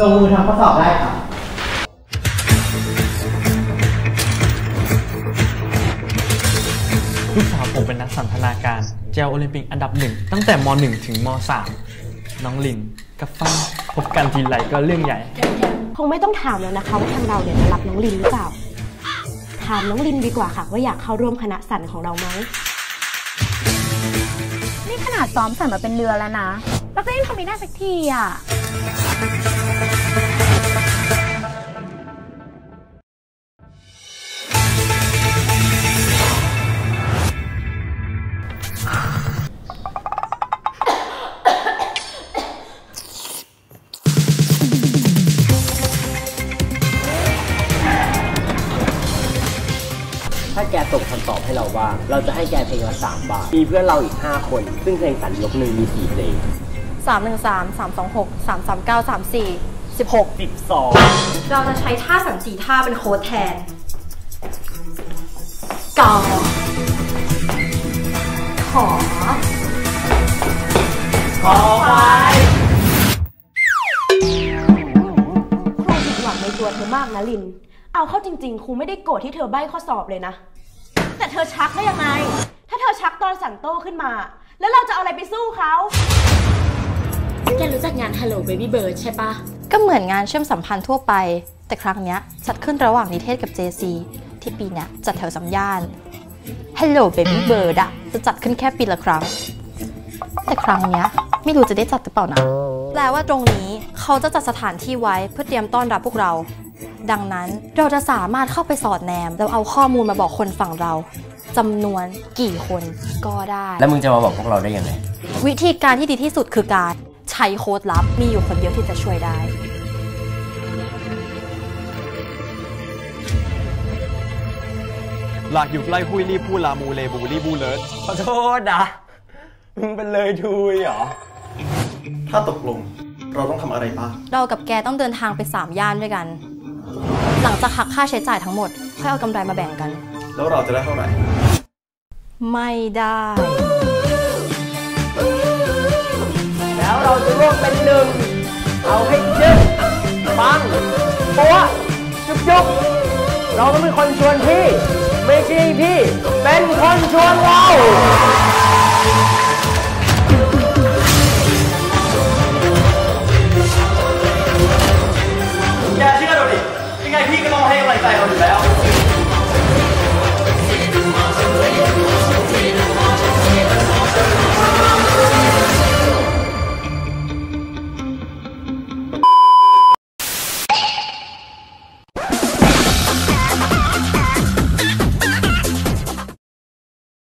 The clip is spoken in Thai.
ลงมือทำข้อสอบได้ค่ะลูกสาวผมเป็นนักสันทนาการเจลโอลิมปิกอันดับหนึ่งตั้งแต่ม .1 ถึงม .3 น้องลินกับฟ้าพบกันทีไรก็เรื่องใหญ่ คงไม่ต้องถามแล้วนะคะว่าทางเราเนี่ยจะรับน้องลินหรือเปล่า ถามน้องลินดีกว่าค่ะ ว่าอยากเข้าร่วมคณะสันของเราไหมนี่ขนาดซ้อมสั่นมาเป็นเรือแล้วนะแล้วก็ยังทำไม่ได้สักทีอะ ถ้าแกส่งคำตอบให้เราว่า เราจะให้แกเพลงละสามบาท มีเพื่อนเราอีก 5 คน ซึ่งเพลงสันยกหนึ่งมีสี่เพลง สามหนึ่งสามสามสองหกสามสามเก้าสามสี่สิบหก12เราจะใช้ท่าสันสีท่าเป็นโค้ดแทนกอขอครูผิดหวังในตัวเธอมากนะลิน เอาเข้าจริง ๆ ครูไม่ได้โกรธที่เธอใบ้ข้อสอบเลยนะ แต่เธอชักได้ยังไง ถ้าเธอชักตอนสันโตขึ้นมา แล้วเราจะเอาอะไรไปสู้เขา แกรู้จักงาน Hello Baby Bird ใช่ปะก็เหมือนงานเชื่อมสัมพันธ์ทั่วไป แต่ครั้งเนี้ยจัดขึ้นระหว่างนิเทศกับ JC ที่ปีเนี้ยจัดแถวสัมย่าน Hello Baby Bird อะจะจัดขึ้นแค่ปีละครั้ง แต่ครั้งเนี้ยไม่รู้จะได้จัดหรือเปล่านะแปลว่าตรงนี้เขาจะจัดสถานที่ไว้เพื่อเตรียมต้อนรับพวกเรา ดังนั้นเราจะสามารถเข้าไปสอดแนม แล้วเอาข้อมูลมาบอกคนฝั่งเราจำนวนกี่คนก็ได้ แล้วมึงจะมาบอกพวกเราได้ยังไง วิธีการที่ดีที่สุดคือการ ใช้โค้ดลับมีอยู่คนเดียวที่จะช่วยได้หลากอยู่ไล่หุยรีบพูดลามูเลบูรีบูเลิศขอโทษนะมึงเป็นเลยทุยเหรอ ถ้าตกลงเราต้องทำอะไรบ้างเรากับแกต้องเดินทางไป3ย่านด้วยกัน หลังจากหักค่าใช้จ่ายทั้งหมด ค่อยเอากำไรมาแบ่งกัน แล้วเราจะได้เท่าไหร่ ไม่ได้ เป็นหนึ่ง เอาให้ยึดปังปัวจุบจุบเราต้องเป็นคนชวนพี่ ไม่ใช่พี่ เป็นคนชวนเรา